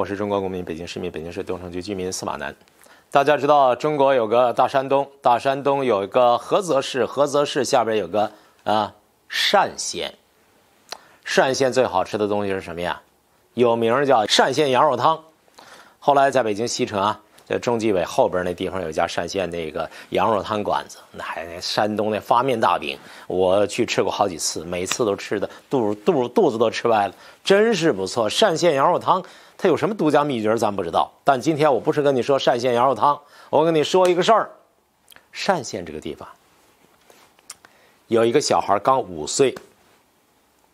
我是中国公民，北京市民，北京市东城区居民司马南。大家知道，中国有个大山东，大山东有一个菏泽市，菏泽市下边有个啊单县。单县最好吃的东西是什么呀？有名叫单县羊肉汤。后来在北京西城啊，在中纪委后边那地方有一家单县那个羊肉汤馆子，那还山东那发面大饼，我去吃过好几次，每次都吃的肚肚肚子都吃歪了，真是不错。单县羊肉汤它有什么独家秘诀咱不知道，但今天我不是跟你说单县羊肉汤，我跟你说一个事儿。单县这个地方有一个小孩刚五岁，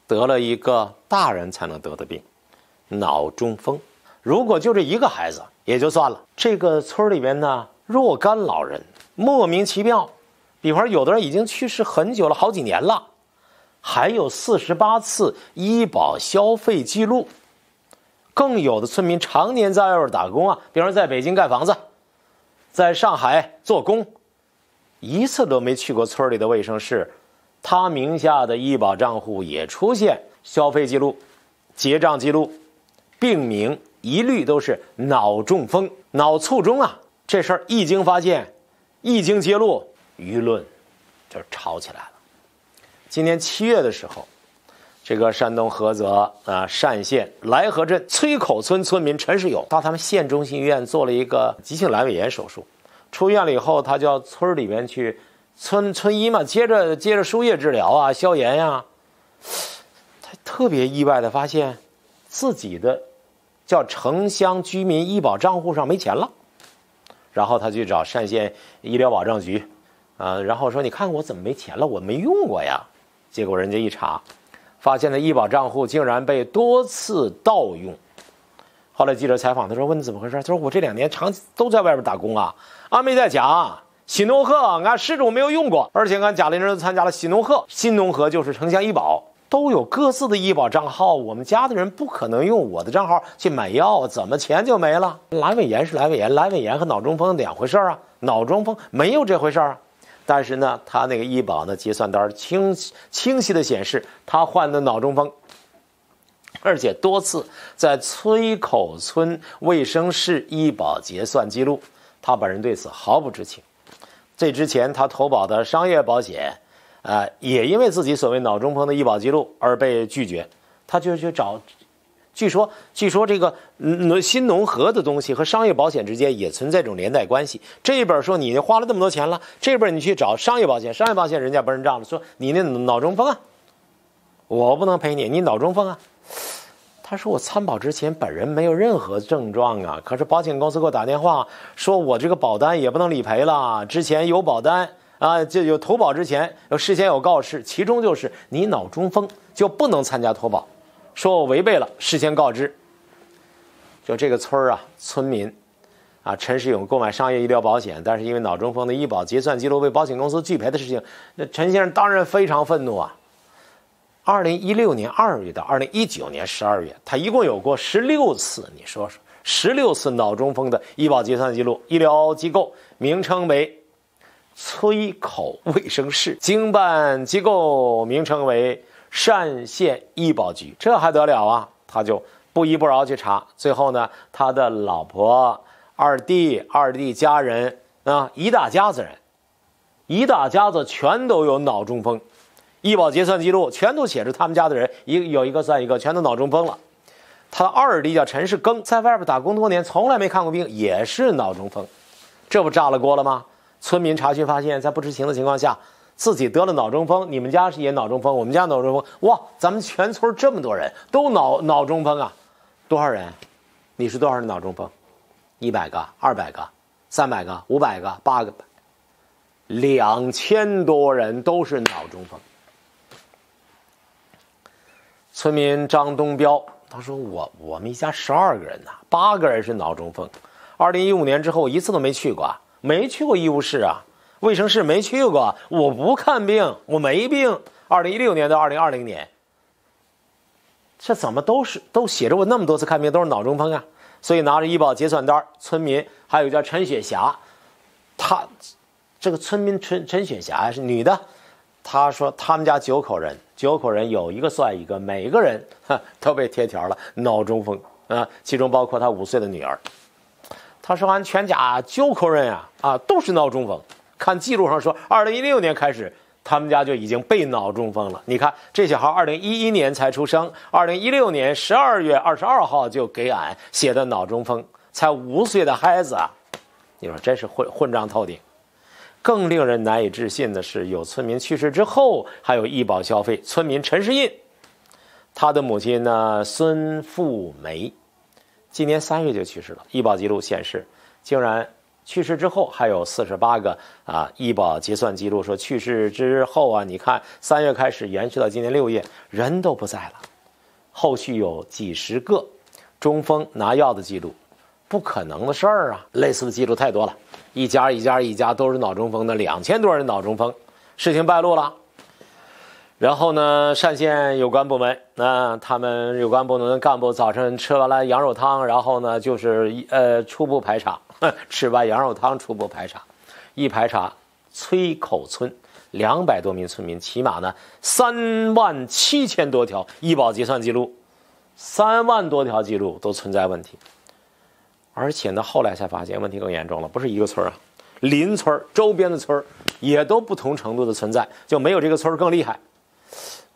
得了一个大人才能得的病，脑中风。如果就这一个孩子也就算了，这个村里边呢若干老人莫名其妙，比方说有的人已经去世很久了，好几年了，还有四十八次医保消费记录，更有的村民常年在外边打工啊，比方说在北京盖房子，在上海做工，一次都没去过村里的卫生室，他名下的医保账户也出现消费记录、结账记录、病名。一律都是脑中风、脑卒中啊！这事儿一经发现，一经揭露，舆论就吵起来了。今年七月的时候，这个山东菏泽啊单县来河镇崔口村村民陈世友到他们县中心医院做了一个急性阑尾炎手术，出院了以后，他叫村里面去村村医嘛，接着接着输液治疗啊，消炎呀。他特别意外的发现，自己的。叫城乡居民医保账户上没钱了，然后他去找单县医疗保障局，啊，然后说你看我怎么没钱了？我没用过呀。结果人家一查，发现了医保账户竟然被多次盗用。后来记者采访他说：“问你怎么回事？”他说：“我这两年长期都在外边打工啊，俺没在家。新农合俺始终没有用过，而且俺家里人都参加了新农合，新农合就是城乡医保。”都有各自的医保账号，我们家的人不可能用我的账号去买药，怎么钱就没了？阑尾炎是阑尾炎，阑尾炎和脑中风两回事啊，脑中风没有这回事啊。但是呢，他那个医保的结算单清清晰的显示他患的脑中风，而且多次在崔口村卫生室医保结算记录，他本人对此毫不知情。这之前他投保的商业保险。啊，也因为自己所谓脑中风的医保记录而被拒绝，他就去找。据说，据说这个新农合的东西和商业保险之间也存在这种连带关系。这一本说你花了那么多钱了，这一本你去找商业保险，商业保险人家不认账了，说你那脑中风啊，我不能赔你，你脑中风啊。他说我参保之前本人没有任何症状啊，可是保险公司给我打电话说我这个保单也不能理赔了，之前有保单。啊，就有投保之前有事先有告示，其中就是你脑中风就不能参加投保，说我违背了事先告知。就这个村儿啊，村民啊，陈世勇购买商业医疗保险，但是因为脑中风的医保结算记录被保险公司拒赔的事情，那陈先生当然非常愤怒啊。二零一六年二月到二零一九年十二月，他一共有过十六次，你说说，十六次脑中风的医保结算记录，医疗机构名称为。崔口卫生室经办机构名称为单县医保局，这还得了啊？他就不依不饶去查，最后呢，他的老婆、二弟、二弟家人啊，一大家子人，一大家子全都有脑中风，医保结算记录全都写着他们家的人一有一个算一个，全都脑中风了。他二弟叫陈世庚，在外边打工多年，从来没看过病，也是脑中风，这不炸了锅了吗？村民查询发现，在不知情的情况下，自己得了脑中风。你们家是也脑中风，我们家脑中风。哇，咱们全村这么多人都脑脑中风啊？多少人？你是多少人脑中风？一百个、二百个、三百个、五百个、八个，两千多人都是脑中风。村民张东彪他说：“我我们一家十二个人呐，八个人是脑中风。二零一五年之后，一次都没去过。”没去过医务室啊，卫生室没去过。我不看病，我没病。二零一六年到二零二零年，这怎么都是都写着我那么多次看病都是脑中风啊？所以拿着医保结算单，村民还有叫陈雪霞，她这个村民陈陈雪霞是女的，她说他们家九口人，九口人有一个算一个，每个人都被贴条了脑中风。啊，其中包括她五岁的女儿。他说：“俺全家九口人呀，啊，都是脑中风。看记录上说，二零一六年开始，他们家就已经被脑中风了。你看，这小孩二零一一年才出生，二零一六年十二月二十二号就给俺写的脑中风，才五岁的孩子啊，你说真是混混账透顶。更令人难以置信的是，有村民去世之后还有医保消费。村民陈世印，他的母亲呢孙富梅。”今年三月就去世了，医保记录显示，竟然去世之后还有四十八个啊医保结算记录，说去世之后啊，你看三月开始延续到今年六月，人都不在了，后续有几十个中风拿药的记录，不可能的事儿啊！类似的记录太多了，一家一家一家都是脑中风的，两千多人脑中风，事情败露了。然后呢，单县有关部门，那他们有关部门的干部早晨吃完了羊肉汤，然后呢，就是一呃初步排查，吃完羊肉汤初步排查，一排查，崔口村两百多名村民，起码呢三万七千多条医保结算记录，三万多条记录都存在问题，而且呢，后来才发现问题更严重了，不是一个村啊，邻村周边的村也都不同程度的存在，就没有这个村更厉害。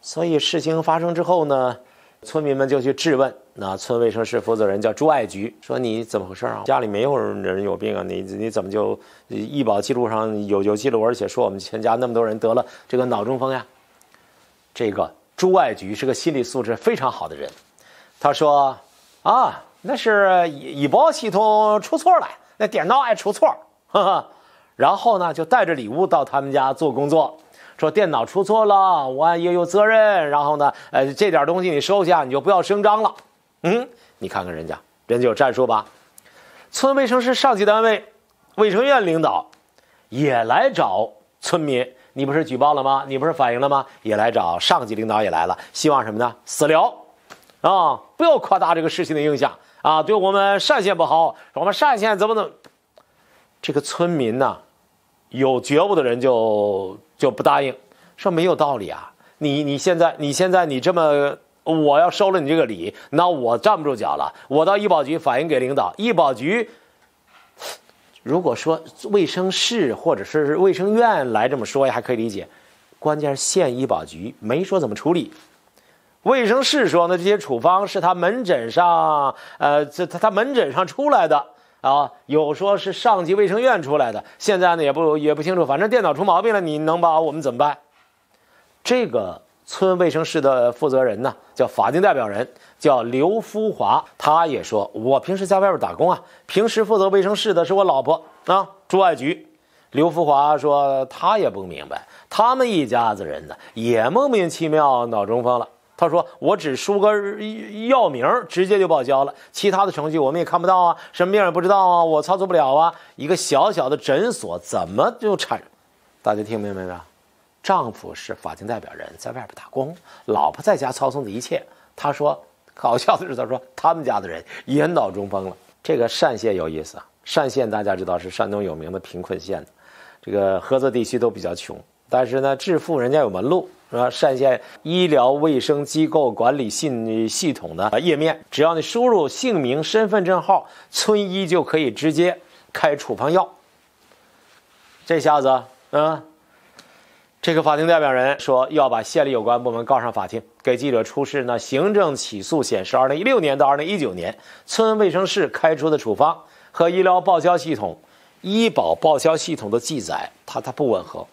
所以事情发生之后呢，村民们就去质问那村卫生室负责人叫朱爱菊，说你怎么回事啊？家里没有人有病啊？你你怎么就医保记录上有有记录，而且说我们全家那么多人得了这个脑中风呀？这个朱爱菊是个心理素质非常好的人，他说啊，那是医医保系统出错了，那电脑爱出错，哈哈，然后呢就带着礼物到他们家做工作。说电脑出错了，我也有责任。然后呢，呃，这点东西你收下，你就不要声张了。嗯，你看看人家，人家有战术吧？村卫生室上级单位，卫生院领导也来找村民。你不是举报了吗？你不是反映了吗？也来找上级领导也来了，希望什么呢？私了，啊，不要扩大这个事情的影响啊，对我们单县不好。我们单县怎么能？这个村民呢，有觉悟的人就。就不答应，说没有道理啊！你你现在你现在你这么，我要收了你这个礼，那我站不住脚了。我到医保局反映给领导，医保局如果说卫生室或者是卫生院来这么说，还可以理解。关键是县医保局没说怎么处理，卫生室说呢，这些处方是他门诊上，呃，这他他门诊上出来的。啊，有说是上级卫生院出来的，现在呢也不也不清楚，反正电脑出毛病了，你能把我们怎么办？这个村卫生室的负责人呢，叫法定代表人，叫刘福华，他也说，我平时在外边打工啊，平时负责卫生室的是我老婆啊，朱爱菊。刘福华说他也不明白，他们一家子人呢也莫名其妙脑中风了。他说：“我只输个药名，直接就报销了，其他的程序我们也看不到啊，什么病也不知道啊，我操作不了啊。一个小小的诊所怎么就产？大家听明白没有？丈夫是法定代表人，在外边打工，老婆在家操纵的一切。他说，搞笑的是，他说他们家的人也脑中风了。这个单县有意思啊，单县大家知道是山东有名的贫困县，这个菏泽地区都比较穷，但是呢，致富人家有门路。”是吧？单县医疗卫生机构管理信系统的页面，只要你输入姓名、身份证号，村医就可以直接开处方药。这下子，嗯，这个法定代表人说要把县里有关部门告上法庭。给记者出示呢，行政起诉显示，二零一六年到二零一九年，村卫生室开出的处方和医疗报销系统、医保报销系统的记载，它它不吻合。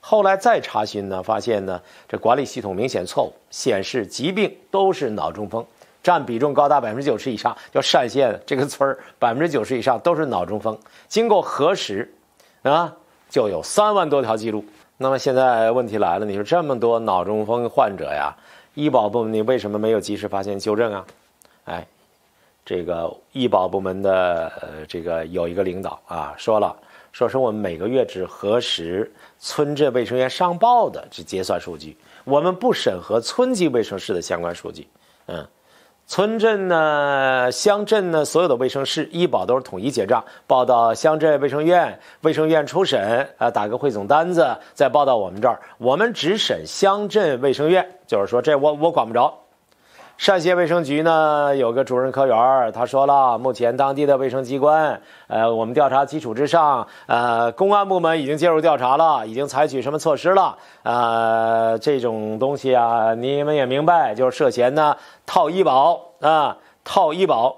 后来再查询呢，发现呢，这管理系统明显错误，显示疾病都是脑中风，占比重高达百分之九十以上。叫单县这个村儿，百分之九十以上都是脑中风。经过核实，啊，就有三万多条记录。那么现在问题来了，你说这么多脑中风患者呀，医保部门你为什么没有及时发现纠正啊？哎，这个医保部门的呃这个有一个领导啊说了。说是我们每个月只核实村镇卫生院上报的这结算数据，我们不审核村级卫生室的相关数据。嗯，村镇呢、乡镇呢，所有的卫生室医保都是统一结账，报到乡镇卫生院，卫生院初审啊，打个汇总单子，再报到我们这儿，我们只审乡镇卫生院，就是说这我我管不着。单县卫生局呢有个主任科员，他说了，目前当地的卫生机关，呃，我们调查基础之上，呃，公安部门已经介入调查了，已经采取什么措施了？呃，这种东西啊，你们也明白，就是涉嫌呢套医保啊，套医保。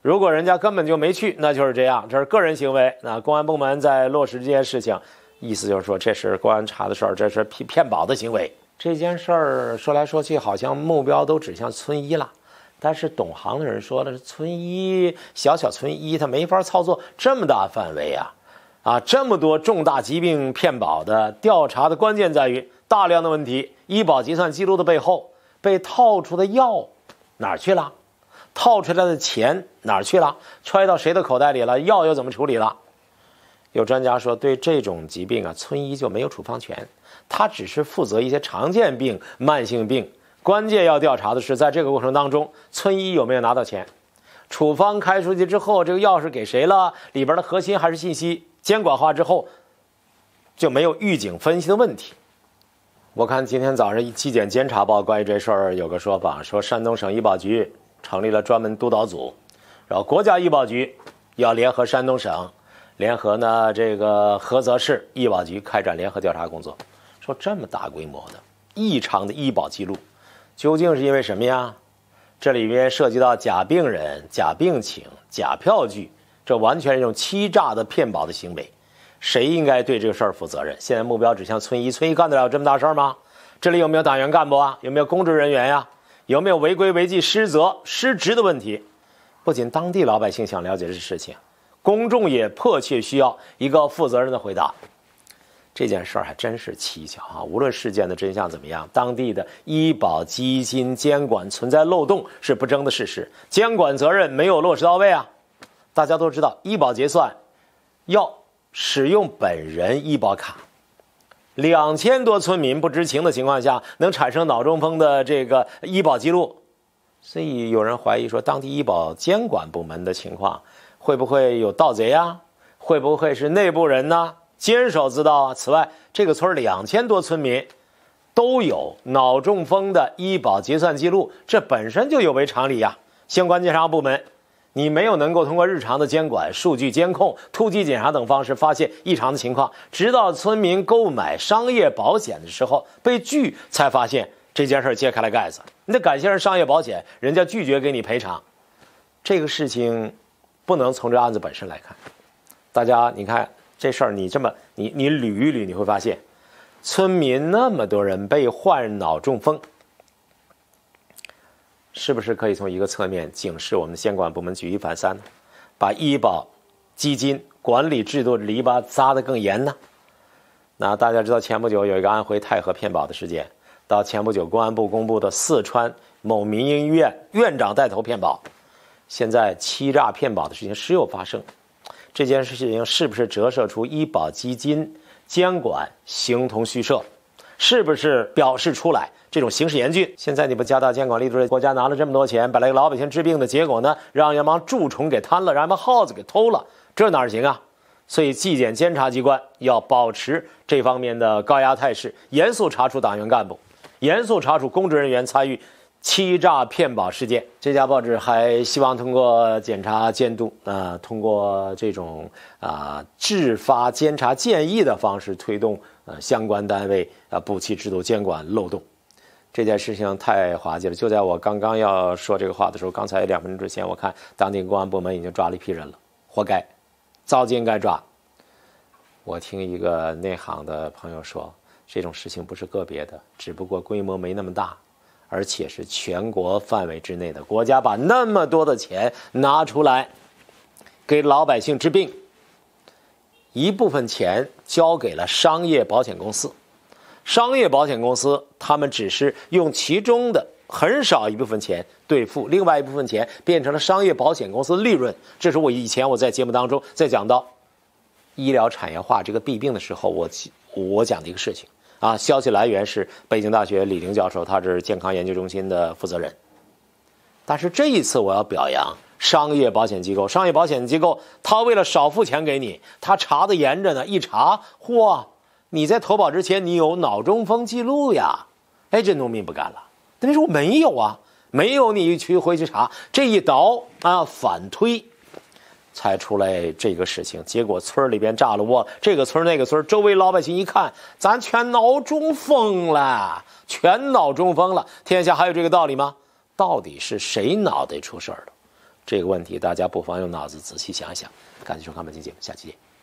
如果人家根本就没去，那就是这样，这是个人行为。那公安部门在落实这件事情，意思就是说，这是公安查的事儿，这是骗骗保的行为。这件事儿说来说去，好像目标都指向村医了。但是懂行的人说了，村医小小村医，他没法操作这么大范围啊！啊，这么多重大疾病骗保的调查的关键在于大量的问题，医保结算记录的背后被套出的药哪儿去了？套出来的钱哪儿去了？揣到谁的口袋里了？药又怎么处理了？有专家说，对这种疾病啊，村医就没有处方权。他只是负责一些常见病、慢性病，关键要调查的是，在这个过程当中，村医有没有拿到钱？处方开出去之后，这个药是给谁了？里边的核心还是信息监管化之后，就没有预警分析的问题。我看今天早上纪检监察报关于这事儿有个说法，说山东省医保局成立了专门督导组，然后国家医保局要联合山东省，联合呢这个菏泽市医保局开展联合调查工作。说这么大规模的异常的医保记录，究竟是因为什么呀？这里面涉及到假病人、假病情、假票据，这完全是一种欺诈的骗保的行为。谁应该对这个事儿负责任？现在目标指向村医，村医干得了这么大事儿吗？这里有没有党员干部啊？有没有公职人员呀？有没有违规违纪失责失职的问题？不仅当地老百姓想了解这事情，公众也迫切需要一个负责任的回答。这件事儿还真是蹊跷啊！无论事件的真相怎么样，当地的医保基金监管存在漏洞是不争的事实，监管责任没有落实到位啊！大家都知道，医保结算要使用本人医保卡，两千多村民不知情的情况下，能产生脑中风的这个医保记录，所以有人怀疑说，当地医保监管部门的情况会不会有盗贼呀？会不会是内部人呢？坚守自盗啊！此外，这个村两千多村民都有脑中风的医保结算记录，这本身就有违常理呀。相关监察部门，你没有能够通过日常的监管、数据监控、突击检查等方式发现异常的情况，直到村民购买商业保险的时候被拒，才发现这件事揭开了盖子。你得感谢人商业保险，人家拒绝给你赔偿。这个事情不能从这案子本身来看。大家，你看。这事儿你这么你你捋一捋，你会发现，村民那么多人被患脑中风，是不是可以从一个侧面警示我们监管部门举一反三呢？把医保基金管理制度篱笆扎得更严呢？那大家知道前不久有一个安徽太和骗保的事件，到前不久公安部公布的四川某民营医院院长带头骗保，现在欺诈骗保的事情时有发生。这件事情是不是折射出医保基金监管形同虚设？是不是表示出来这种形势严峻？现在你不加大监管力度，国家拿了这么多钱，把那个老百姓治病的结果呢，让一帮蛀虫给贪了，让一帮耗子给偷了，这哪行啊？所以纪检监察机关要保持这方面的高压态势，严肃查处党员干部，严肃查处公职人员参与。欺诈骗保事件，这家报纸还希望通过检查监督，啊，通过这种啊制发监察建议的方式推动呃相关单位啊补齐制度监管漏洞。这件事情太滑稽了。就在我刚刚要说这个话的时候，刚才两分钟之前，我看当地公安部门已经抓了一批人了，活该，早就应该抓。我听一个内行的朋友说，这种事情不是个别的，只不过规模没那么大。而且是全国范围之内的国家把那么多的钱拿出来给老百姓治病，一部分钱交给了商业保险公司，商业保险公司他们只是用其中的很少一部分钱兑付，另外一部分钱变成了商业保险公司利润。这是我以前我在节目当中在讲到医疗产业化这个弊病的时候，我我讲的一个事情。啊，消息来源是北京大学李玲教授，他是健康研究中心的负责人。但是这一次我要表扬商业保险机构，商业保险机构他为了少付钱给你，他查的严着呢。一查，嚯，你在投保之前你有脑中风记录呀？哎，这农民不干了，等于说我没有啊，没有你去回去查，这一倒啊反推，才出来这个事情。结果村里边炸了窝，这个村那个村，周围老百姓一看，咱全脑中风了，全脑中风了。天下还有这个道理吗？到底是谁脑袋出事儿了？这个问题大家不妨用脑子仔细想一想。感谢收看本期节目，下期见。